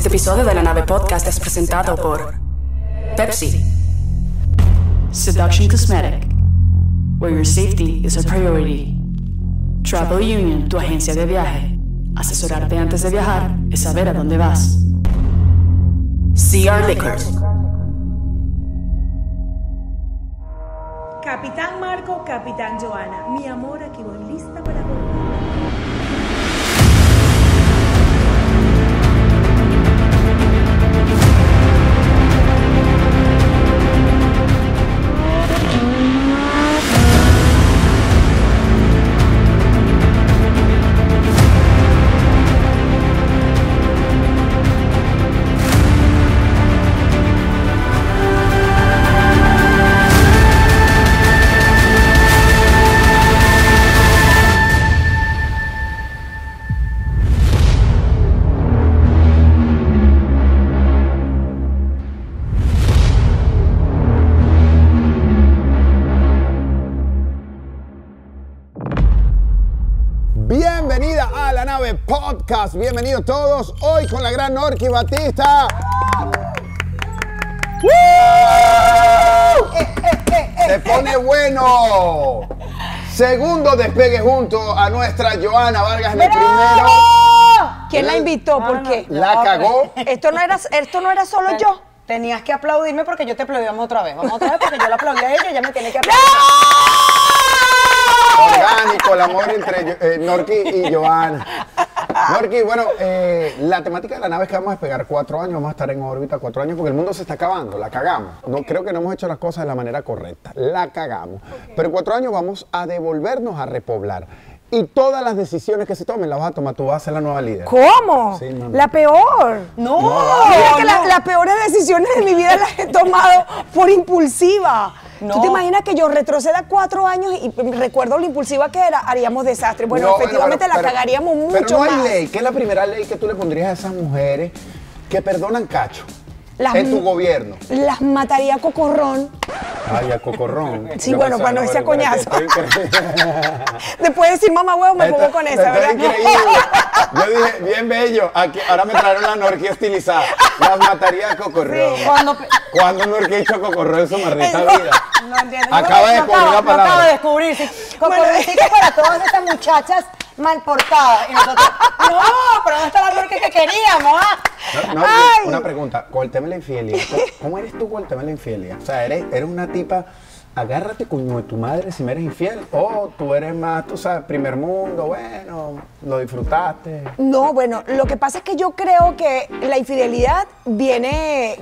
Este episodio de la nave podcast es presentado por Pepsi, Seduction Cosmetic, where your safety is a priority. Travel Union, tu agencia de viaje. Asesorarte antes de viajar es saber a dónde vas. CR Liquors. Capitán Marco, Capitán Joana. Mi amor, aquí voy lista para volver. Podcast. Bienvenidos todos. Hoy con la gran Norky Batista. Se pone bueno. Segundo despegue junto a nuestra Joana Vargas en el primero. ¿Quién la invitó? ¿Por qué? La cagó. Esto no era, esto no era solo yo. Tenías que aplaudirme porque yo te aplaudí. Vamos otra vez. Vamos otra vez porque yo la aplaudí a ella y ella me tiene que aplaudir. Orgánico el amor entre eh, Norky y Joana. Norky, bueno, eh, la temática de la nave es que vamos a despegar cuatro años, vamos a estar en órbita cuatro años porque el mundo se está acabando, la cagamos. No creo que no hemos hecho las cosas de la manera correcta, la cagamos. Pero en cuatro años vamos a devolvernos a repoblar. Y todas las decisiones que se tomen las vas a tomar, tú vas a ser la nueva líder. ¿Cómo? Sí, mamá. la peor. No, Mira que no. la- las peores decisiones de mi vida las he tomado por impulsiva. No. ¿Tú te imaginas que yo retroceda cuatro años y recuerdo lo impulsiva que era? Haríamos desastre. Bueno, No, efectivamente bueno, la pero- cagaríamos mucho Pero no hay más. ley. ¿Qué es la primera ley que tú le pondrías a esas mujeres que perdonan cacho Las en tu gobierno? Las mataría a cocorrón. Ay, a cocorrón. Sí, Yo bueno, para no ese bueno, coñazo. Después de decir mamá huevo me pongo con esa, ¿verdad? increíble. Yo dije, bien bello. Aquí, ahora me trajeron la norquía estilizada. Las mataría a cocorrón. Cuando, ¿Cuándo Norquía ha hecho cocorrón en su maldita vida? no entiendo. Acaba de No descubrir la no acabo de palabra. descubrir. Sí. Cocorroncito para todas estas muchachas mal portadas. Y nosotros, no, pero ¿dónde está la norte que queríamos? ah? No, no, Ay. una pregunta, con el tema de la infidelidad, ¿cómo- ¿cómo eres tú con el tema de la infidelidad? O sea, eres, eres una tipa, agárrate coño de tu madre si me eres infiel, o tú eres más, tú sabes, primer mundo, bueno, lo disfrutaste. No, bueno, lo que pasa es que yo creo que la infidelidad viene,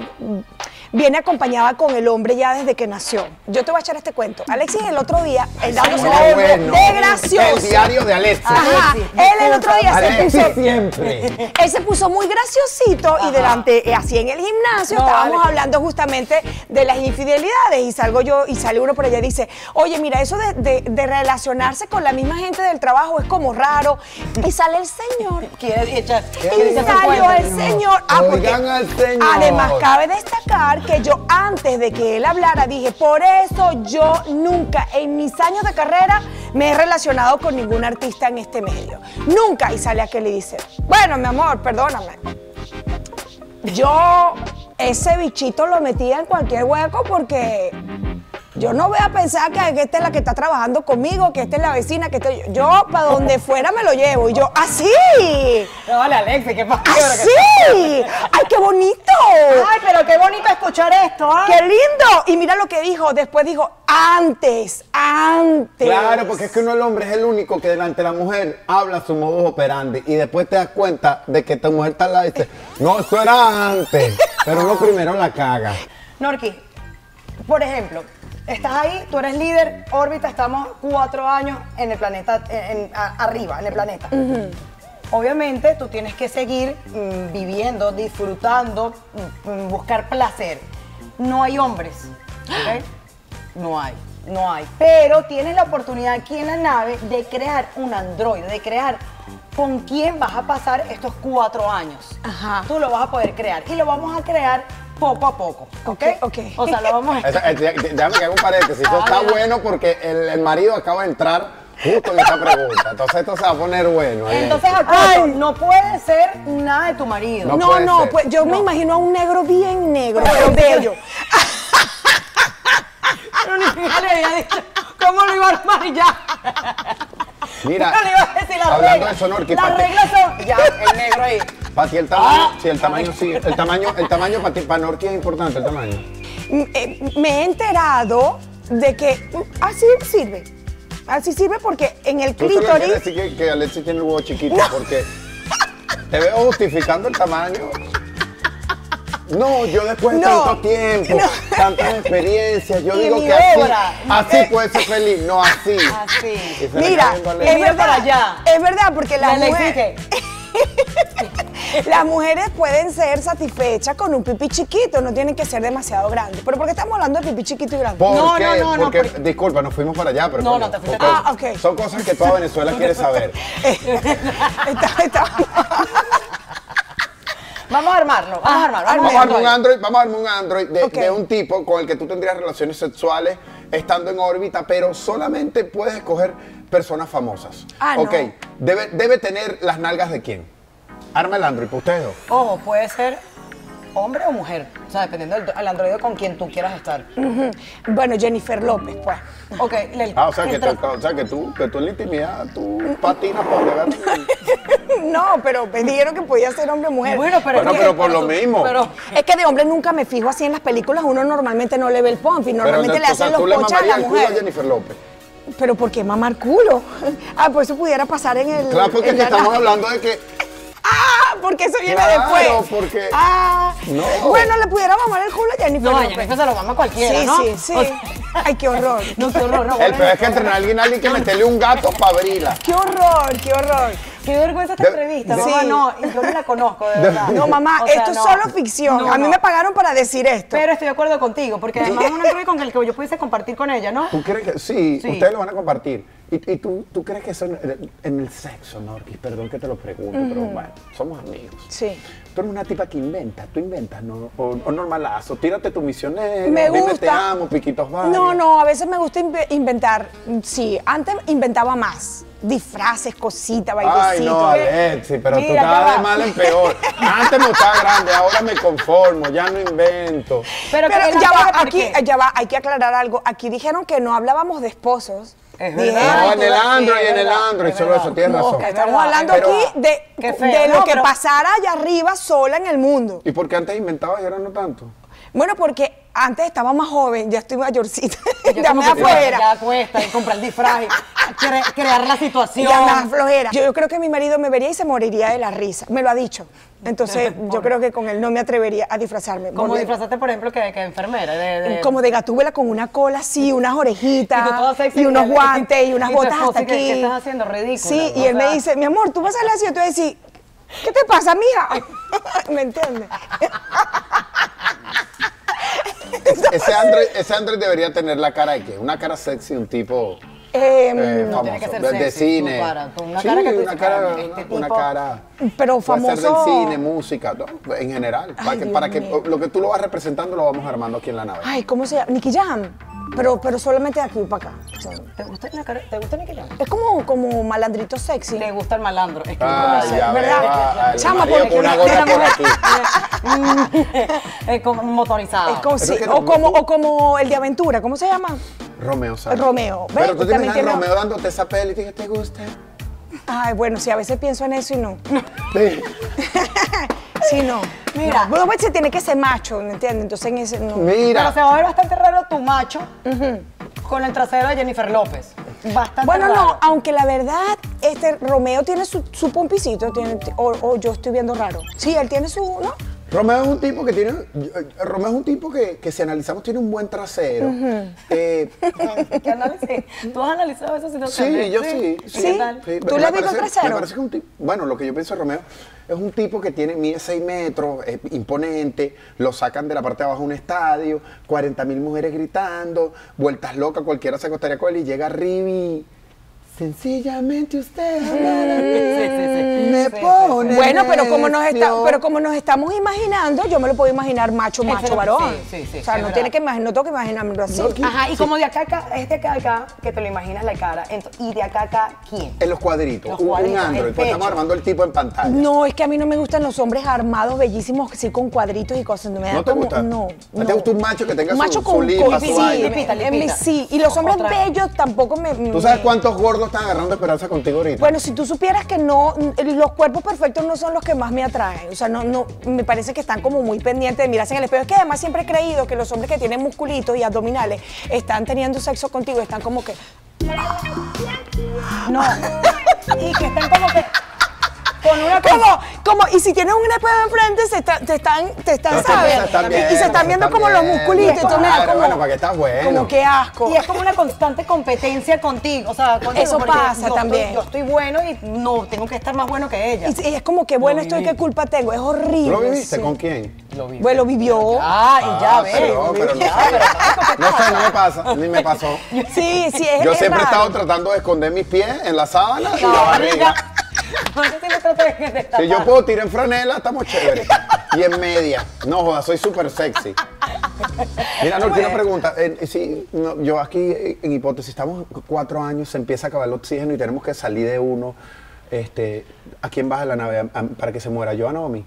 viene acompañada con el hombre ya desde que nació. Yo te voy a echar este cuento. Alexis el otro día, él dándose la de- bueno. de gracioso. El diario de Alexis. Ajá, él el otro día se puso, siempre. él se puso muy graciosito y delante, eh, así en el gimnasio, No, estábamos hablando justamente de las infidelidades y salgo yo y sale uno por allá y dice, oye, mira, eso de, de- de relacionarse con la misma gente del trabajo es como raro. Y sale el señor. Quiere echar. Y su salió el señor. Ah, porque Oigan al señor. Además, cabe destacar que yo antes de que él hablara dije, por eso yo nunca en mis años de carrera me he relacionado con ningún artista en este medio. Nunca. Y sale aquel y dice, bueno, mi amor, perdóname. Yo ese bichito lo metía en cualquier hueco porque yo no voy a pensar que, esta es la que está trabajando conmigo, que esta es la vecina, que este- yo para donde fuera me lo llevo. Y yo, así. No, vale, Alexis, ¿qué pasa? ¡Así! ¡Ay, qué bonito! Ay, pero qué bonito escuchar esto, ¿ah? ¡Qué lindo! Y mira lo que dijo. Después dijo, antes, antes. Claro, porque es que uno el hombre es el único que delante de la mujer habla su modus operandi y después te das cuenta de que tu mujer está al lado y dice, no, eso era antes, pero uno primero la caga. Norki, por ejemplo, estás ahí, tú eres líder, órbita, estamos cuatro años en el planeta, en- en- a- arriba, en el planeta. Obviamente tú tienes que seguir mm, viviendo, disfrutando, mm, mm, buscar placer. No hay hombres, ¿ok? No hay, no hay. Pero tienes la oportunidad aquí en la nave de crear un androide, de crear con quién vas a pasar estos cuatro años. Ajá. Tú lo vas a poder crear y lo vamos a crear poco a poco, ¿ok? Ok. O sea, lo vamos a... Eso, eh, ya- ya me quedo un paréntesis. Eso está bueno porque el, el marido acaba de entrar justo en esa pregunta. Entonces esto se va a poner bueno. ahí. Entonces, Alfonso, no puede ser nada de tu marido. No No, puede no, ser. pues yo me imagino a un negro bien negro, pero bello. Le había dicho cómo lo iba a armar y ya. Mira, no le iba a decir las hablando reglas. de eso, Norqui, Las reglas son. Ya, el negro ahí. Para ti el tamaño, sí, el tamaño sí, el tamaño, el tamaño para ti, para Norqui es importante el tamaño. Mm, eh, me he enterado de que mm, así sirve. Así sirve porque en el Tú clítoris. decir que, que Alexis tiene el huevo chiquito porque te veo justificando el tamaño. No, yo después de No, tanto tiempo, no. tantas experiencias, yo Y digo que así, obra. así puede ser feliz, no así. Así. Mira, es verdad, para allá. es verdad, porque las, La que- las mujeres pueden ser satisfechas con un pipí chiquito, no tienen que ser demasiado grande. Pero porque estamos hablando de pipí chiquito y grande. ¿Por No, qué? no, no, no, porque, porque- disculpa, nos fuimos para allá, pero No, coño, no, te fuiste Ah, ok. son cosas que toda Venezuela quiere saber. Está- está- Vamos a armarlo. Vamos a armarlo. Vamos a armar un. Android, vamos a armar un Android de, un tipo con el que tú tendrías relaciones sexuales estando en órbita, pero solamente puedes escoger personas famosas. Ah, no. ok, debe, debe tener las nalgas de quién. Arma el Android para ustedes dos. Ojo, puede ser hombre o mujer. O sea, dependiendo del al androide con quien tú quieras estar. Bueno, Jennifer López, pues. Ok, el- Ah, o sea, que, o sea que tú, que tú en la intimidad, tú patinas por llegar. No, pero me dijeron que podía ser hombre o mujer. Bueno, pero, Bueno, es que- pero por lo mismo. Pero, Es que de hombre nunca me fijo así en las películas, uno normalmente no le ve el Pero normalmente le o sea, hacen los le ponchas a la culo a mujer. Jennifer López. Pero ¿por qué mamar culo? Ah, pues eso pudiera pasar en el... Claro, porque en es que la- estamos hablando de que Ah, porque eso viene Claro, después. porque- Ah, No. bueno, le pudiera mamar el culo a Jennifer no, López. ya se lo mama cualquiera, Sí, ¿no? sí, sí. O sea, Ay, qué horror. no, qué horror, no. el peor es que entre alguien, alguien que meterle un gato para abrirla. Qué horror, qué horror. Qué vergüenza esta De- entrevista, de- mamá, Sí. no, yo no la conozco, de verdad. No, mamá, O sea, esto no. es solo ficción. No, a mí no. me pagaron para decir esto. Pero estoy de acuerdo contigo, porque además es un androide con el que yo pudiese compartir con ella, ¿no? ¿Tú crees que sí, Sí. ustedes lo van a compartir? ¿Y, y tú, tú crees que eso en, en el sexo, Norquis? Perdón que te lo pregunto, pero bueno, somos amigos. Sí. Tú eres una tipa que inventa, tú inventas, ¿no? O, o normalazo, tírate tu misionero, Me dime gusta. te amo, piquitos varios. No, no, a veces me gusta inve- inventar. Sí, antes inventaba más. Disfraces, cositas, Ay, bailecitos. no, Alexi, pero tú Mira, estás ya de mal en peor. Antes me gustaba grande, ahora me conformo, ya no invento. Pero, Pero ya va, aquí, ya va, hay que aclarar algo. Aquí dijeron que no hablábamos de esposos. Es verdad. No, en el Android, en el Android, solo eso, tienes No, razón. que estamos verdad, hablando pero- aquí de, de lo no, que pero- pasara allá arriba sola en el mundo. ¿Y por qué antes inventaba y ahora no tanto? Bueno, porque antes estaba más joven, ya estoy mayorcita. Yo ya como me que afuera. Ya cuesta y comprar el disfraz, y cre- crear la situación. Ya me da flojera. Yo, yo creo que mi marido me vería y se moriría de la risa. Me lo ha dicho. Entonces, yo creo que con él no me atrevería a disfrazarme. Como disfrazaste, por ejemplo, que, que enfermera. De, de- Como de gatúbela con una cola así, unas orejitas, Y tú y unos y- guantes y unas y botas hasta ¿y aquí. qué estás haciendo? Ridícula, Sí, y él me dice, mi amor, tú vas a salir así, yo te voy a decir, ¿qué te pasa, mija? ¿Me entiendes? Ese Android, ese Android debería tener la cara de qué? Una cara sexy, un tipo Eh, eh, No, famoso, tiene que ser de, de sexy, cine. cara, tu- una sí, cara que una cara, "Ah, este una tipo". cara. Pero Puede ser del famoso- cine, música, no, en general. para que, para que lo que tú lo vas representando lo vamos armando aquí en la nave. Ay, ¿cómo se llama? Nicky Jam. Pero, pero solamente de aquí para acá. O sea, ¿Te gusta, la cara- ¿Te gusta Nicky Jam? es como, como malandrito sexy. Le gusta el malandro. Es que Ah, yo ya ¿verdad? veo, ah, el Chama, porque una la- gorra mujer- es como motorizado. Es como, sí, es que o, como, o como el de aventura, ¿cómo se llama? Romeo, ¿sabes? Romeo. ¿Ves? Pero tú te imaginas tiene- Romeo dándote esa peli y te, te gusta. Ay, bueno, sí, a veces pienso en eso y no. Sí. Sí, no. Mira. No. Bueno, pues se tiene que ser macho, ¿me entiendes? Entonces en ese no. Pero Mira. se va a ver bastante raro tu macho con el trasero de Jennifer López. Bastante Bueno, raro. no, aunque la verdad, este Romeo tiene su, su pompicito, tiene, o, o yo estoy viendo raro. Sí, él tiene su, ¿no? Romeo es un tipo que tiene. Romeo es un tipo que, que si analizamos tiene un buen trasero. Eh, ¿Qué análisis? ¿Tú has analizado esa situación? Sí, yo sí. ¿Sí? ¿Qué tal? Sí, ¿Tú le has visto el trasero? Me parece que es un tipo, bueno, lo que yo pienso de Romeo es un tipo que tiene mide 6 metros, es imponente, lo sacan de la parte de abajo de un estadio, 40 mil mujeres gritando, vueltas locas, cualquiera se acostaría con él y llega y Sencillamente usted sí, me sí, pone. Bueno, pero como, nos está, pero como nos estamos imaginando, yo me lo puedo imaginar macho, macho, varón. sí, sí, sí, o sea, no, verdad. tiene que no tengo que imaginármelo así. No, Ajá, y como de acá acá, es de acá acá, que te lo imaginas la cara. ento- y de acá acá, ¿quién? En los cuadritos, Los un- cuadritos, un Android, pues estamos armando el tipo en pantalla. No, es que a mí no me gustan los hombres armados, bellísimos, así con cuadritos y cosas. Me da ¿No te como- gusta? No. ¿A ti te gusta un macho que tenga Un su- macho su con, lipa, con su sí, me- sí. Y los hombres bellos tampoco me. ¿Tú sabes cuántos gordos están agarrando esperanza contigo ahorita? Bueno, si tú supieras que no, los cuerpos perfectos no son los que más me atraen. O sea, no, no, me parece que están como muy pendientes de mirarse en el espejo. Es que además siempre he creído que los hombres que tienen musculitos y abdominales están teniendo sexo contigo, están como que. No. y que estén como que. Con una. Como, como, y si tienes un espejo enfrente, se está- te están, te están, No, ¿sabes? se están y se están viendo están como los musculitos. entonces Claro, como, bueno, para que estás bueno. como que asco. Y es como una constante competencia contigo. O sea, contigo, Eso pasa yo también. Estoy, yo estoy bueno y no tengo que estar más bueno que ella. Y, y es como que, bueno, estoy. ¿qué culpa tengo? Es horrible. ¿Tú lo viviste? sí. ¿Con quién? Bueno, vivió. Ah, y ya Ah, ves. pero, pero no, pero no sé, no me pasa, ni me pasó. Sí, sí, es Yo es siempre he estado tratando de esconder mis pies en la sábana y la barriga. de Si yo puedo tirar en franela, estamos chéveres. Y en media. No joda, soy súper sexy. Mira, no, quiero pregunta. eh, si, no, yo aquí, eh, en hipótesis, estamos cuatro años, se empieza a acabar el oxígeno y tenemos que salir de uno. Este, ¿A quién baja la nave? ¿A- a- ¿Para que se muera? ¿Joana o a mí?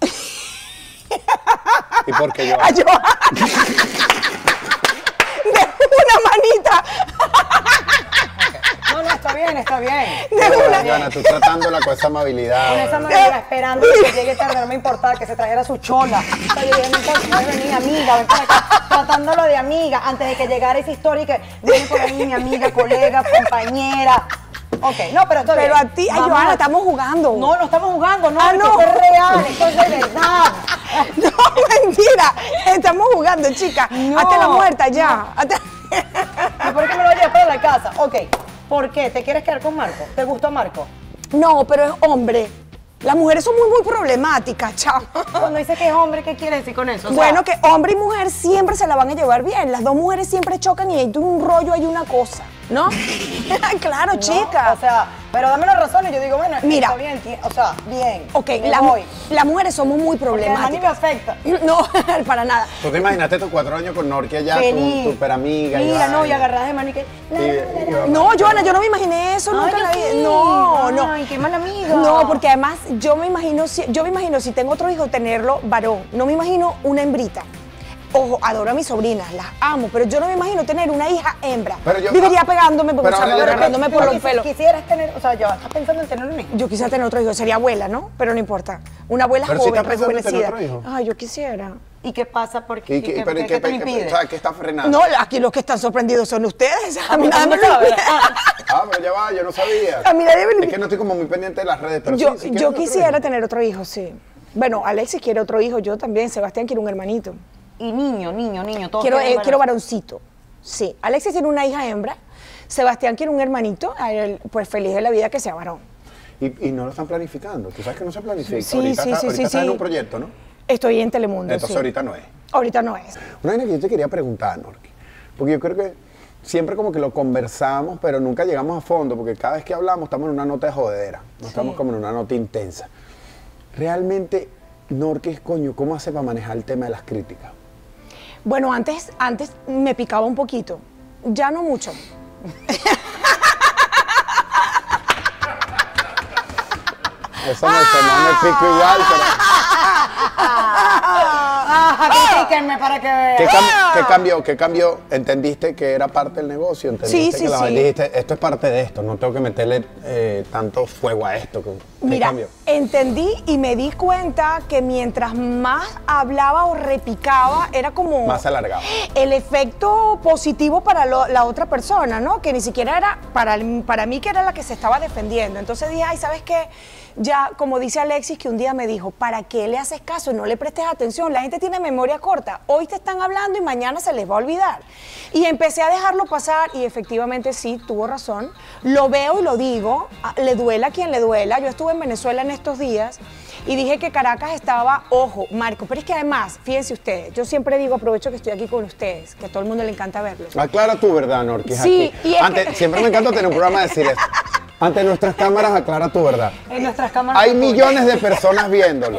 ¿Y por qué Joana? Ay, yo- de una manita. No, no, está bien, está bien. Joana, Joana, tú tratándola con esa amabilidad. Con esa manera, esperando que llegue tarde, no me importaba que se trajera su chola. O sea, yo dije, no no venir amiga, ven para acá, tratándolo de amiga, antes de que llegara esa historia y que viene por ahí mi amiga, colega, compañera. Ok, no, pero está Pero bien. a ti, ay, Joana, a- estamos jugando. No, no estamos jugando, no, Ah, no. esto es real, esto es de verdad. No, mentira. Estamos jugando, chica. No. Hazte la muerta ya. Hazte- ¿Y por qué me lo llevas para la casa? Ok, ¿por qué? ¿Te quieres quedar con Marco? ¿Te gustó Marco? No, pero es hombre. Las mujeres son muy, muy problemáticas, chao. Cuando dice que es hombre, ¿qué quiere decir con eso? O sea, Bueno, que hombre y mujer siempre se la van a llevar bien. Las dos mujeres siempre chocan y hay un rollo, hay una cosa, ¿no? claro, no, chica. O sea, pero dame las razones. Yo digo, bueno, Mira. está bien, ti- o sea, bien. ok, la- las mujeres somos muy Porque además ni me problemáticas. afecta. No, para nada. ¿Tú te imaginaste estos cuatro años con Norquia ya, tu, tu super amiga? Mira, no, y agarradas de mano y que. la, Y- la, y- la, la. No, Joana, yo no me imaginé eso Ay, nunca en la vida. No, no. Ay, qué mala amiga. No, porque además yo me imagino, si, yo me imagino si tengo otro hijo tenerlo varón. No me imagino una hembrita. Ojo, adoro a mis sobrinas, las amo, pero yo no me imagino tener una hija hembra. Pero yo- Viviría pegándome, pero o sea, ahora yo- agarrándome por los pelos. Quisieras tener, o sea, ya estás pensando en tener un hijo. Yo quisiera tener otro hijo, sería abuela, ¿no? Pero no importa. Una abuela Pero si joven, tener otro hijo. Ay, yo quisiera. ¿Y qué pasa? Porque, ¿Y qué, pero, ¿y qué qué- te lo qué- impide? o sea, ¿qué está frenando? No, aquí los que están sorprendidos son ustedes. A mí nada no me lo. Ah, pero ya va, yo no sabía. A mí nadie me lo Es que no estoy como muy pendiente de las redes, pero Yo, sí, sí quiero yo quisiera tener otro hijo, sí. Bueno, Alexis quiere otro hijo, yo también. Sebastián quiere un hermanito. Y niño, niño, niño, todo. Quiero, eh, quiero varoncito. Sí. Alexis tiene una hija hembra. Sebastián quiere un hermanito. él, Pues feliz de la vida que sea varón. Y, y no lo están planificando. Tú sabes que no se planifica. Sí, ahorita sí, está- sí, ahorita sí, estás en un proyecto, ¿no? Estoy en Telemundo. Entonces sí. ahorita no es. Ahorita no es. Una vaina que yo te quería preguntar, Norki, porque yo creo que siempre como que lo conversamos, pero nunca llegamos a fondo, porque cada vez que hablamos estamos en una nota de jodedera, no estamos como en una nota intensa. Realmente, Norki, coño, ¿cómo hace para manejar el tema de las críticas? Bueno, antes, antes me picaba un poquito. Ya no mucho. Eso me sonó, me pico igual, pero... Ah, critíquenme para que vean. ¿Qué, cam- qué cambió? ¿Qué cambió? ¿Entendiste que era parte del negocio? ¿Entendiste Sí, que sí, la sí. dijiste, esto es parte de esto, no tengo que meterle eh, tanto fuego a esto? ¿Qué, Mira, cambió? entendí y me di cuenta que mientras más hablaba o repicaba, era como... Más se alargaba. El efecto positivo para lo- la otra persona, ¿no? Que ni siquiera era para, para mí que era la que se estaba defendiendo. Entonces dije, ay, ¿sabes qué? Ya, como dice Alexis, que un día me dijo, ¿para qué le haces caso? No le prestes atención. La gente tiene memoria corta. Hoy te están hablando y mañana se les va a olvidar. Y empecé a dejarlo pasar y efectivamente sí, tuvo razón. Lo veo y lo digo. ah, Le duela a quien le duela. Yo estuve en Venezuela en estos días y dije que Caracas estaba, ojo, Marco, pero es que además, fíjense ustedes, yo siempre digo, aprovecho que estoy aquí con ustedes, que a todo el mundo le encanta verlos. Aclara tu verdad, Norquis. Sí, aquí. y es Ante- que- Siempre me encanta tener un programa de decir esto. Ante nuestras cámaras, aclara tu verdad. En nuestras cámaras. Hay millones de personas viéndolo.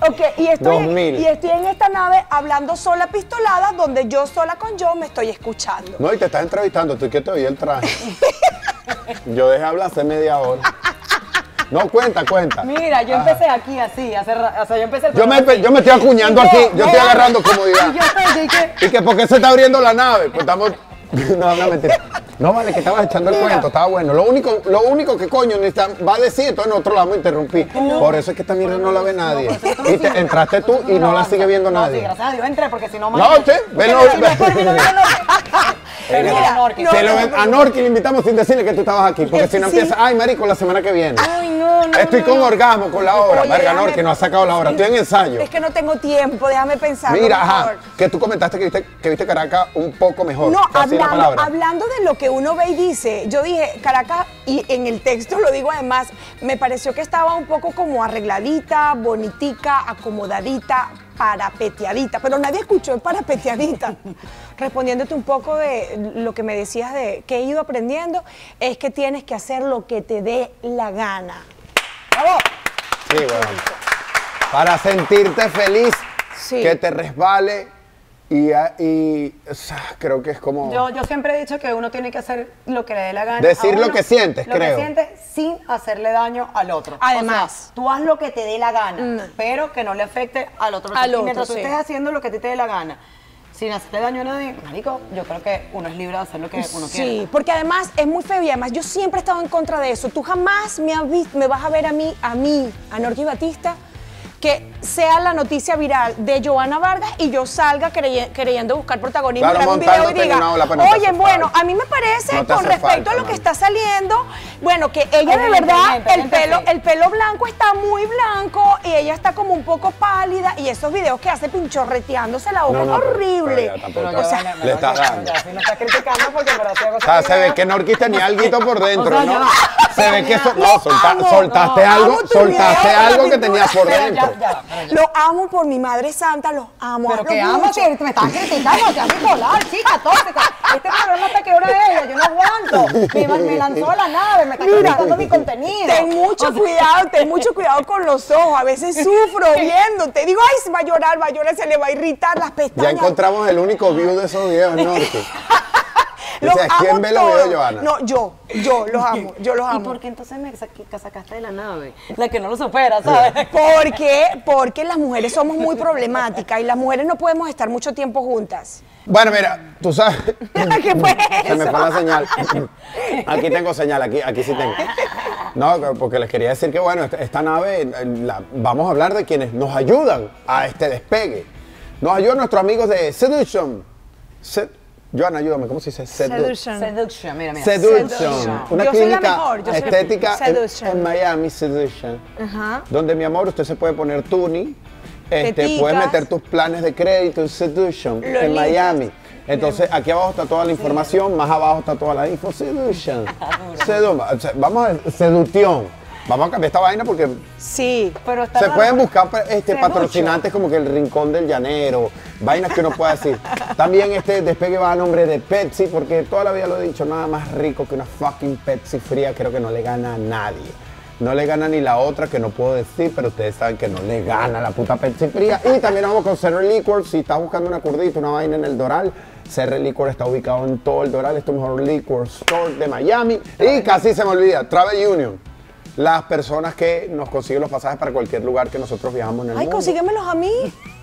Ok, y estoy, mil. y estoy en esta nave hablando sola pistolada, donde yo sola con yo me estoy escuchando. No, y te estás entrevistando, tú que te oí el traje. Yo dejé hablar hace media hora. No, cuenta, cuenta. Mira, yo Ajá. empecé aquí así, hace o sea, yo empecé el Yo me, yo me estoy acuñando aquí, yo estoy agarrando comodidad. Y yo y que- ¿Y que por qué se está abriendo la nave? Pues estamos. No, no, mentira. No, vale, que estabas echando el cuento, estaba bueno. Lo único, lo único que coño va a decir, entonces nosotros la vamos a interrumpir. Por eso es que esta mierda no la ve nadie. Y te- entraste tú y no la sigue viendo sí, nadie. gracias a Dios entré, porque si no... No, velo, si no no Mira, Norqui. Se lo a Norqui le invitamos sin decirle que tú estabas aquí, porque si no Sí. empieza, ay, marico, la semana que viene. Ay, no, no, Estoy no, con no. orgasmo con la obra. Verga, Norqui no ha sacado la obra. Estoy en ensayo. Es que no tengo tiempo, déjame pensar. Mira, ajá, que tú comentaste que viste, que viste Caracas un poco mejor. No, hablando, de lo que uno ve y dice, yo dije, Caracas, y en el texto lo digo además, me pareció que estaba un poco como arregladita, bonitica, acomodadita, parapeteadita, pero nadie escuchó parapeteadita. Respondiéndote un poco de lo que me decías de que he ido aprendiendo, es que tienes que hacer lo que te dé la gana. Bravo. Sí, bueno. Para sentirte feliz, Sí. que te resbale y, y o sea, creo que es como... Yo, yo siempre he dicho que uno tiene que hacer lo que le dé la gana. Decir a lo uno, que sientes, lo creo. que sientes sin hacerle daño al otro. Además. O sea, tú haz lo que te dé la gana, Mm. pero que no le afecte al otro. Al Y otro, mientras tú sí. estés haciendo lo que a ti te dé la gana, sin hacerle daño a nadie, marico, yo creo que uno es libre de hacer lo que uno quiera. Sí, porque además es muy feo y además yo siempre he estado en contra de eso. Tú jamás me, has vis- me vas a ver a mí, a mí, a Norqui Batista, que sea la noticia viral de Joana Vargas y yo salga creye- creyendo buscar protagonismo Claro, un video y diga, no oye, bueno, falta. a mí me parece, No con respecto falta, a lo que está saliendo, bueno, que ella de verdad, el pelo, el pelo blanco está muy blanco y ella está como un poco pálida y esos videos que hace pinchorreteándose la boca horrible. pero. Pero O sea, le estás ya, dando. si no estás criticando porque hago O sea, se ve que Norquis tenía algo por dentro, O sea, ¿no? Se ve que no, soltaste algo, soltaste algo que tenías por dentro. Ya, ya, pero ya. Lo amo por mi madre santa, los amo. Pero que amo, que me estás criticando, te haces volar, chica, tóxica. Este programa hasta que hora ella, yo no aguanto. Me, me lanzó a la nave, me está criticando mi contenido. Ten mucho O sea, cuidado, ten mucho cuidado con los ojos. A veces sufro viéndote. Digo, ay, se va a llorar, va a llorar, se le va a irritar las Ya pestañas. encontramos el único view de esos videos, Norquis. Los ¿quién amo ve los videos. Joana? No, yo, yo los amo, yo los ¿Y amo. por qué entonces me sac- sacaste de la nave? La que no lo supera, ¿sabes? Porque, porque las mujeres somos muy problemáticas y las mujeres no podemos estar mucho tiempo juntas. Bueno, mira, tú sabes. ¿Qué fue Se me fue la señal. Aquí tengo señal, aquí, aquí sí tengo. No, porque les quería decir que, bueno, esta, esta nave, la- vamos a hablar de quienes nos ayudan a este despegue. Nos ayudan nuestros amigos de Seduction. Se- Joana, ayúdame, ¿cómo se dice? Sedu- Seduction. Seduction, mira, mira. Seduction, Seduction. una Yo soy la clínica mejor, yo soy la- estética en, Seduction. en Miami, Seduction, Ajá. donde mi amor usted se puede poner tuni, este, puedes meter tus planes de crédito en Seduction, en. Miami. Entonces aquí abajo está toda la información, más abajo está toda la info, Seduction, Sedu- vamos a seducción. Vamos a cambiar esta vaina porque Sí. Pero está se raro. pueden buscar pues, este, patrocinantes como que el Rincón del Llanero, vainas que uno pueda decir. También este despegue va a nombre de Pepsi, porque toda la vida lo he dicho, nada más rico que una fucking Pepsi fría, creo que no le gana a nadie. No le gana ni la otra que no puedo decir, pero ustedes saben que no le gana la puta Pepsi fría. Y también vamos con Cerro Liquor, si estás buscando una curdita, una vaina en el Doral, Cerro Liquor está ubicado en todo el Doral, es tu mejor liquor store de Miami. Y casi se me olvida, Travel Union. Las personas que nos consiguen los pasajes para cualquier lugar que nosotros viajamos en el Ay, mundo. consíguemelos a mí.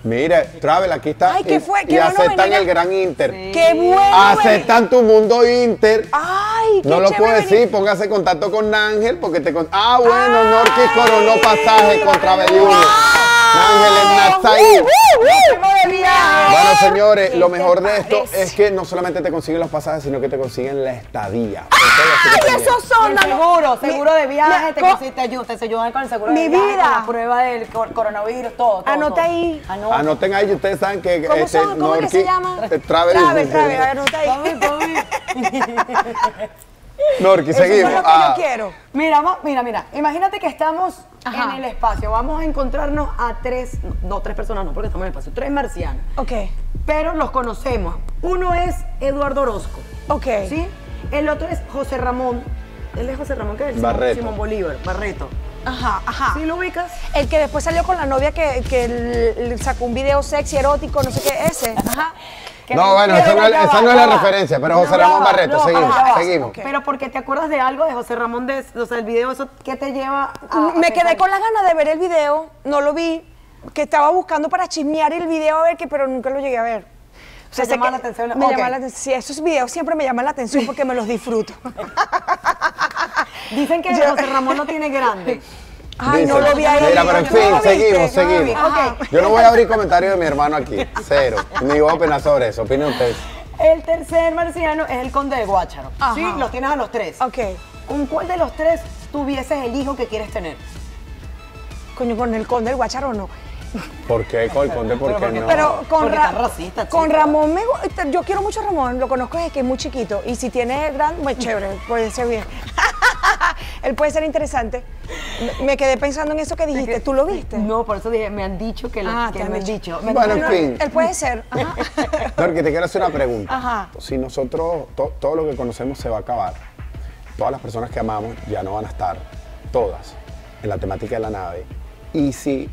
Mire, Travel, aquí está. Ay, ¿qué y- fue? Y, Qué bueno aceptan venir el Gran Inter. ¡Qué bueno! Aceptan tu mundo Inter. Ay, qué no lo puedo decir, póngase en contacto con Ángel porque te con- Ah, bueno, Norquis coronó pasaje con Travel Union. Ángel en Nazaí. ¡Uh, uh, uh! de viaje. Bueno, señores, lo ¿Qué mejor de esto es que no solamente te consiguen los pasajes, sino que te consiguen la estadía. ¡Ay, esos son! Seguro, seguro de viaje, te, te ayudan, con el seguro Mi de viaje, la prueba del cor- coronavirus, todo. todo, Anota todo. ahí. Anoten ahí, ustedes saben que ¿Cómo este, son? ¿Cómo que se llama? eh, Travel, Travel, Travel, anota ahí. Norqui, Eso es seguimos. lo que Ah, yo quiero. Mira, vamos- mira, mira. Imagínate que estamos Ajá. en el espacio. Vamos a encontrarnos a tres, no, tres personas, no, porque estamos en el espacio, tres marcianos. Ok, Pero los conocemos. Uno es Eduardo Orozco, ok. ¿sí? El otro es José Ramón. Él es José Ramón, ¿qué es? Simón- Barreto. Simón Bolívar, Barreto. Ajá, ajá. ¿Sí lo ubicas? El que después salió con la novia que, que sacó un video sexy, erótico, no sé qué, ese. Ajá. No, bueno, esa no, es- esa no la referencia, pero José Ramón Barreto, no, seguimos, seguimos. Pero porque te acuerdas de algo de José Ramón, de, o sea, el video, eso, ¿qué te lleva a, a Me quedé con las ganas de ver el video, no lo vi, que estaba buscando para chismear el video a ver que, pero nunca lo llegué a ver. O ¿Te sé llama que la atención? Me Ok. llama la atención. Sí, esos videos siempre me llaman la atención porque me los disfruto. Dicen que Yo- José Ramón lo tiene grande. Ay, no lo vi ahí. Mira, pero en no fin, seguimos, no lo seguimos. vi. Ok. Yo no voy a abrir comentarios de mi hermano aquí, cero. Ni voy a opinar sobre eso, opinen ustedes. El tercer marciano es el conde de Guácharo. Ajá. Sí, los tienes a los tres. Ok. ¿Con cuál de los tres tuvieses el hijo que quieres tener? Coño, con el conde del Guacharo no. ¿Por qué, Col Conde? ¿Por qué no? Pero con, Ra- racista, con. Ramón, me, yo quiero mucho a Ramón, lo conozco desde que es muy chiquito. Y si tiene gran, muy chévere, puede ser bien. Él puede ser interesante. Me- quedé pensando en eso que dijiste. ¿Tú lo viste? No, por eso dije, me han dicho que, lo, Ah, que te han me han dicho. Bueno, en fin. Él puede ser. Ajá. Porque te quiero hacer una pregunta. Ajá. Si nosotros, to- todo lo que conocemos se va a acabar, todas las personas que amamos ya no van a estar, todas, en la temática de la nave. Y si,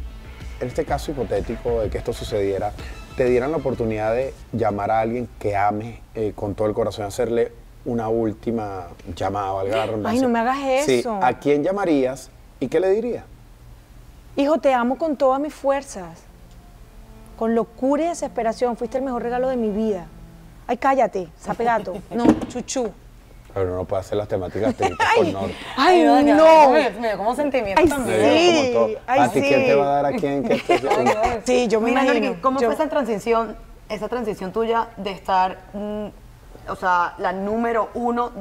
en este caso hipotético de que esto sucediera, te dieran la oportunidad de llamar a alguien que ame eh, con todo el corazón, hacerle una última llamada, valga la redundancia. no me hagas Sí, eso. ¿A quién llamarías y qué le dirías? Hijo, te amo con todas mis fuerzas. Con locura y desesperación. Fuiste el mejor regalo de mi vida. Ay, cállate, sapegato. No, chuchú. Pero no puede hacer las temáticas tristes Ay, por norte. ay, ¿verdad que- no. Me, me dio como sentimiento Ay, también. sí. Como ay, ¿A ti quién te va a dar a quién? ¿Qué te- Ay. Sí, yo me Mira, imagino. ¿Cómo Yo- fue esa transición, esa transición tuya de estar, mm, o sea, la número uno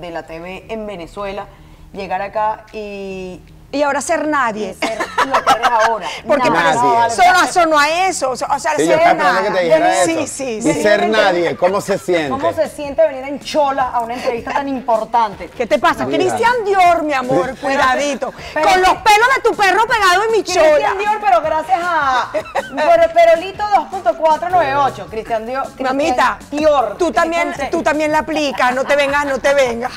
de la TV en Venezuela, llegar acá y, Y ahora ser y nadie. ser lo que eres ahora? Porque Nadie. solo sonó a eso. O sea, Sí, yo ser estaba esperando que te nadie. dijera Sí, eso. sí, Y sí. ser nadie, ¿cómo se siente? ¿Cómo se siente venir en chola a una entrevista tan importante? ¿Qué te pasa? Cristian Dior, mi amor, cuidadito. pero- Con los pelos de tu perro pegados en mi chola. Cristian Dior, pero gracias a Pero- Perolito 2.498. Cristian Dior. Mamita, Dior. tú también, tú también la aplicas, no te vengas, no te vengas.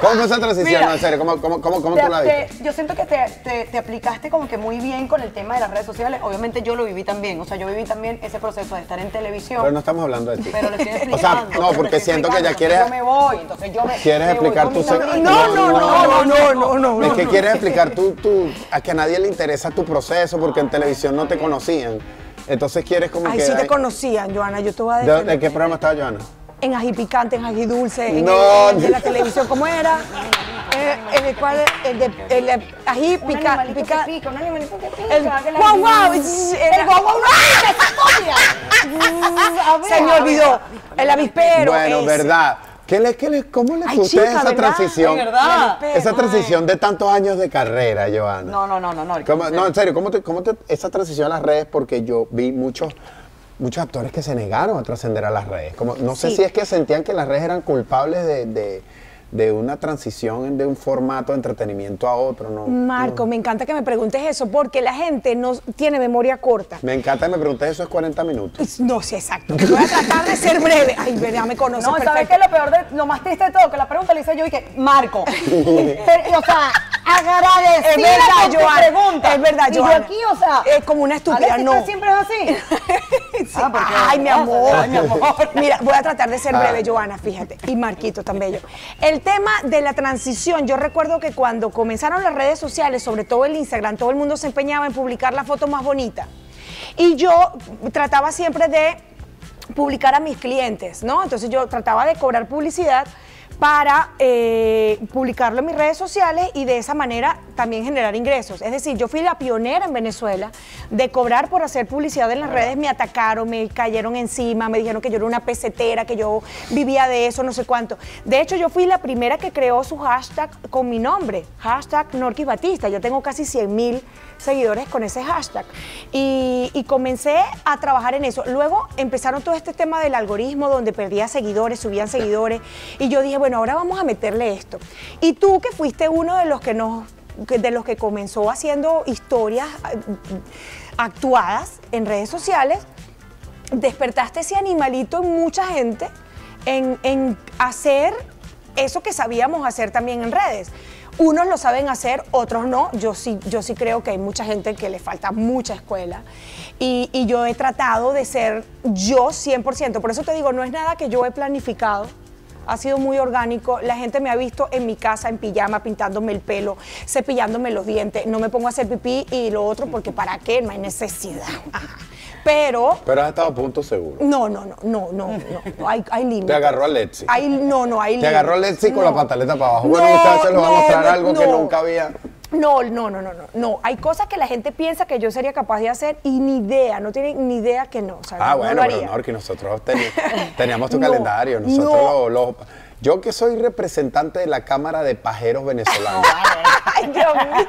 ¿Cómo fue esa transición? Mira, no, en serio, ¿cómo, cómo, cómo, cómo te- tú la te- viste? yo siento que te, te- te aplicaste como que muy bien con el tema de las redes sociales. Obviamente yo lo viví también. O sea, yo viví también ese proceso de estar en televisión. Pero no estamos hablando de ti. Pero le estoy O sea, explicando. no, porque siento que ya explicando, quieres... Yo me voy, entonces yo me. ¿Quieres me explicar tu tablita. No, no, no, no, no, no, Es no. que quieres explicar tú, tú, a que a nadie le interesa tu proceso porque en televisión no te conocían. Entonces quieres como Ay, que... sí te conocían, Joana, yo te voy a ¿De, decir. de qué programa estaba Joana? En ají picante, en ají dulce, en No. el, de la televisión, ¿cómo era? Eh, en el cual, el de el de ají Un pica, pica, que pica, un animalito que pica. el guau guau, El guau guau, ¡ay, A ver, se me olvidó, el avispero. bueno, ese. ¿verdad? ¿Qué le, qué le, ¿Cómo le Ay, fue a ustedes chica, esa ¿verdad? transición? Verdad. Esa transición de tantos años de carrera, Joana. No, no, no, no, no. ¿Cómo- no, en serio, ¿cómo te, cómo te, esa transición a las redes? Porque yo vi muchos, muchos actores que se negaron a trascender a las redes. Como, no sé Sí. si es que sentían que las redes eran culpables de, de- de una transición de un formato de entretenimiento a otro. ¿no? Marco, me encanta que me preguntes eso porque la gente no tiene memoria corta. Me encanta que me preguntes eso es 40 minutos. No, sí, exacto. Voy a tratar de ser breve. Ay, ya me conoces No, ¿sabes perfecto. qué es lo peor de lo más triste de todo? Que la pregunta la hice yo y que, Marco. Pero, o sea, agradecida Es verdad, con tu Joana. pregunta. Es verdad, y yo Joana. aquí, o sea. Es como una estúpida, no. ¿tú siempre es así. Sí. Ah, porque- Ay, mi amor. Ay, mi amor. Mira, voy a tratar de ser Ah. breve, Joana, fíjate. Y Marquito tan bello. El tema de la transición, yo recuerdo que cuando comenzaron las redes sociales, sobre todo el Instagram, todo el mundo se empeñaba en publicar la foto más bonita. Y yo trataba siempre de publicar a mis clientes, ¿no? Entonces yo trataba de cobrar publicidad para eh, publicarlo en mis redes sociales y de esa manera también generar ingresos. Es decir, yo fui la pionera en Venezuela de cobrar por hacer publicidad en las redes. Me atacaron, me cayeron encima, me dijeron que yo era una pesetera, que yo vivía de eso, no sé cuánto. De hecho, yo fui la primera que creó su hashtag con mi nombre, hashtag Norquis Batista. Yo tengo casi 100 mil seguidores con ese hashtag. Y, y comencé a trabajar en eso. Luego empezaron todo este tema del algoritmo donde perdía seguidores, subían seguidores. Y yo dije, bueno, ahora vamos a meterle esto. Y tú que fuiste uno de los que nos de los que comenzó haciendo historias eh, actuadas en redes sociales, despertaste ese animalito en mucha gente en, en hacer eso que sabíamos hacer también en redes. Unos lo saben hacer, otros no. Yo sí, yo sí creo que hay mucha gente que le falta mucha escuela. Y, y yo he tratado de ser yo 100%. Por eso te digo, no es nada que yo he planificado. Ha sido muy orgánico. La gente me ha visto en mi casa en pijama, pintándome el pelo, cepillándome los dientes. No me pongo a hacer pipí y lo otro porque ¿para qué? No hay necesidad. Ajá. Pero Pero has estado a punto seguro. no, no, no, no, no, no, no, hay, hay límites. Te agarró a Letzi. Hay, no, no, hay Te agarró a Letzi con No. la pataleta para abajo. Bueno, No, muchachos, les voy a mostrar algo que nunca había. No, no, no, no, no, no. Hay cosas que la gente piensa que yo sería capaz de hacer y ni idea, no tienen ni idea que no. O sea, Ah, no bueno, lo pero no, que nosotros teni- teníamos tu calendario. Nosotros no. lo- lo- yo que soy representante de la Cámara de Pajeros Venezolanos. Ay, Dios mío.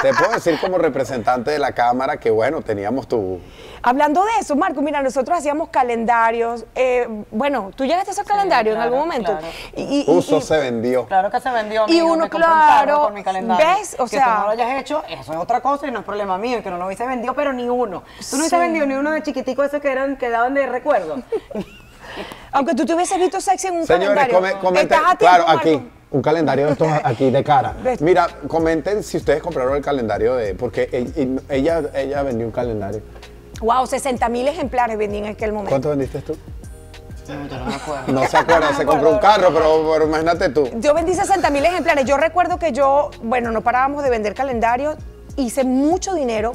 Te puedo decir como representante de la Cámara que, bueno, teníamos tu... Hablando de eso, Marco, mira, nosotros hacíamos calendarios. eh, bueno, tú llegaste a hacer calendario en claro, algún momento. claro. Y, y- y- Uso y- se vendió. Claro que se vendió. Y uno, me compré un claro, con mi calendario. ¿ves? O que sea- tú no lo hayas hecho, eso es otra cosa y no es problema mío, que no lo hubiese vendido, pero ni uno. Tú no hubiese Sí. vendido ni uno de chiquitico esos que eran, que daban de recuerdo. aunque tú te hubieses visto sexy en un Señores, calendario. come- comenten, ¿Estás a claro, Marco? aquí, un calendario de estos aquí de cara. Mira, comenten si ustedes compraron el calendario de, porque e- ella, ella vendió un calendario. Wow, 60 mil ejemplares vendí en aquel momento. ¿Cuánto vendiste tú? No, yo no me acuerdo. No se acuerda, se compró un carro, pero, pero imagínate tú. Yo vendí 60 mil ejemplares. Yo recuerdo que yo, bueno, no parábamos de vender calendarios. Hice mucho dinero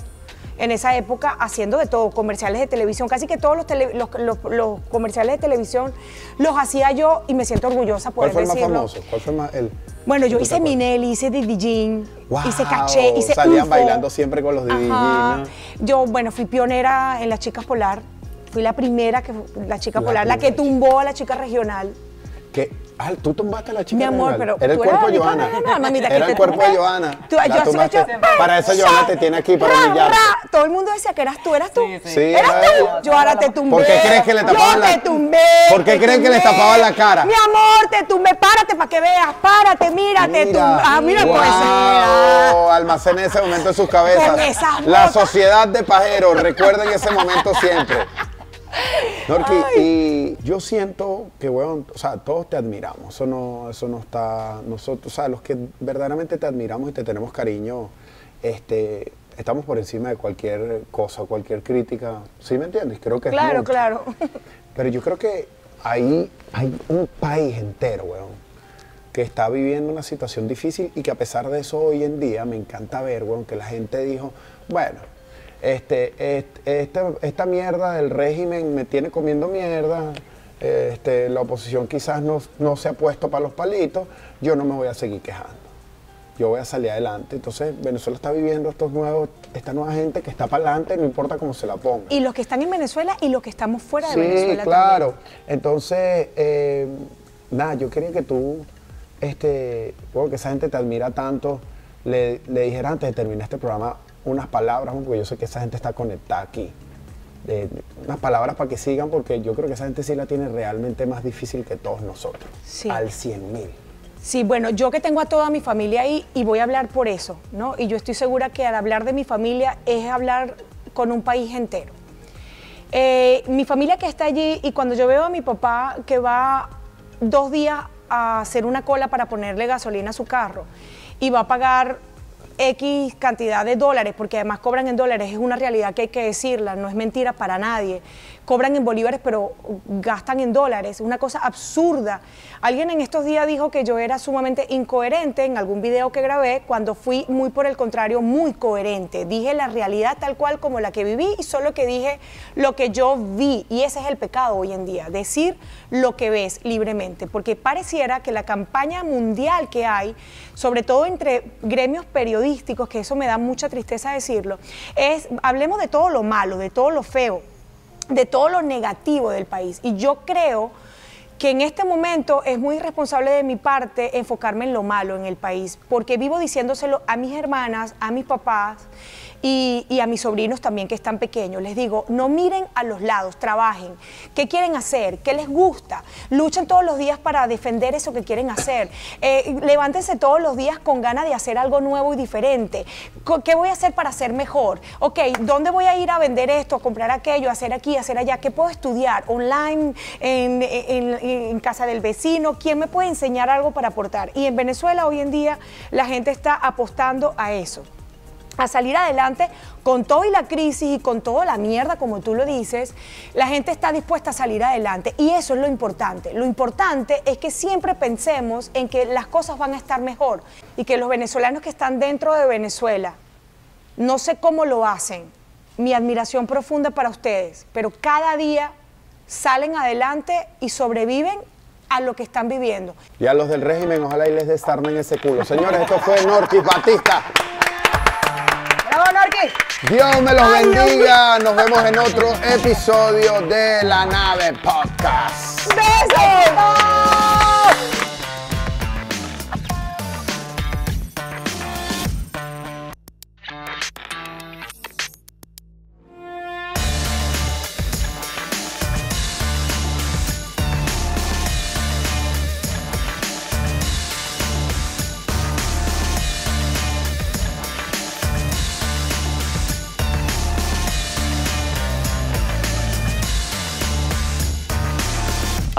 en esa época haciendo de todo, comerciales de televisión. Casi que todos los, tele- los, los- los comerciales de televisión los hacía yo y me siento orgullosa ¿Cuál poder fue el más famoso? ¿Cuál fue el más el? Bueno, yo ¿Tú te hice? Minelli, hice Didi Jean, Wow, hice Caché, hice salían UFO. bailando siempre con los Didi. Jean, ¿no? Yo, bueno, fui pionera en las chicas polar. Fui la primera que la chica La polar, la que tumbó a la chica regional. Que, ah, tú tumbaste a la chica Mi amor, pero Era el tú cuerpo de que Era el cuerpo de yo eché- Para eso Johanna te tiene aquí, para Ra, humillarte. Todo el mundo decía que eras tú, eras tú. Sí, sí. Sí, Eras era tú. Yo ahora te tumbé. ¿Por qué crees que le tapaban Yo la- te tumbé. ¿Por qué te creen que le tapaban la cara? Mi amor, te tumbé. Párate para que veas. Párate, mírate. Ah, mira wow, pues. ah. almacena ese momento en sus cabezas. La sociedad de pajeros, recuerden ese momento siempre. Norki, y yo siento que, weón, o sea, todos te admiramos. Eso no, eso no está. Nosotros, o sea, los que verdaderamente te admiramos y te tenemos cariño, este, estamos por encima de cualquier cosa, cualquier crítica. ¿Sí me entiendes? Creo que es Claro, mucho. claro. Pero yo creo que ahí hay un país entero, weón, que está viviendo una situación difícil y que a pesar de eso hoy en día me encanta ver, weón, que la gente dijo, bueno, este, este- esta, esta mierda del régimen me tiene comiendo mierda, este, la oposición quizás no, no se ha puesto para los palitos, yo no me voy a seguir quejando. Yo voy a salir adelante. Entonces, Venezuela está viviendo estos nuevos, esta nueva gente que está para adelante, no importa cómo se la ponga. Y los que están en Venezuela y los que estamos fuera de Sí, Venezuela. claro. Entonces, eh, nada, yo quería que tú, este, bueno, que esa gente te admira tanto, le, le dijeras antes de terminar este programa unas palabras, porque yo sé que esa gente está conectada aquí. Eh, unas palabras para que sigan, porque yo creo que esa gente sí la tiene realmente más difícil que todos nosotros. Sí. Al 100 mil. Sí, bueno, yo que tengo a toda mi familia ahí y voy a hablar por eso, ¿no? Y yo estoy segura que al hablar de mi familia es hablar con un país entero. Eh, mi familia que está allí y cuando yo veo a mi papá que va dos días a hacer una cola para ponerle gasolina a su carro y va a pagar X cantidad de dólares, porque además cobran en dólares, es una realidad que hay que decirla, no es mentira para nadie. Cobran en bolívares, pero gastan en dólares, una cosa absurda. Alguien en estos días dijo que yo era sumamente incoherente en algún video que grabé, cuando fui muy por el contrario, muy coherente. Dije la realidad tal cual como la que viví y solo que dije lo que yo vi. Y ese es el pecado hoy en día, decir lo que ves libremente, porque pareciera que la campaña mundial que hay, sobre todo entre gremios periodísticos, que eso me da mucha tristeza decirlo, es, hablemos de todo lo malo, de todo lo feo, de todo lo negativo del país. Y yo creo que en este momento es muy irresponsable de mi parte enfocarme en lo malo en el país, porque vivo diciéndoselo a mis hermanas, a mis papás y, a mis sobrinos también que están pequeños. Les digo, no miren a los lados, trabajen. ¿Qué quieren hacer? ¿Qué les gusta? Luchen todos los días para defender eso que quieren hacer. Eh, levántense todos los días con ganas de hacer algo nuevo y diferente. ¿Qué voy a hacer para ser mejor? Ok, ¿dónde voy a ir a vender esto, a comprar aquello, a hacer aquí, a hacer allá? ¿Qué puedo estudiar? ¿Online? En, en casa del vecino? ¿Quién me puede enseñar algo para aportar? Y en Venezuela hoy en día la gente está apostando a eso a salir adelante con todo y la crisis y con toda la mierda, como tú lo dices, la gente está dispuesta a salir adelante. Y eso es lo importante. Lo importante es que siempre pensemos en que las cosas van a estar mejor y que los venezolanos que están dentro de Venezuela, no sé cómo lo hacen, mi admiración profunda para ustedes, pero cada día salen adelante y sobreviven a lo que están viviendo. Y a los del régimen, ojalá y les desarmen ese culo. Señores, esto fue Norquis Batista. Dios me los bendiga. Nos vemos en otro episodio de La Nave Podcast. ¡Besos!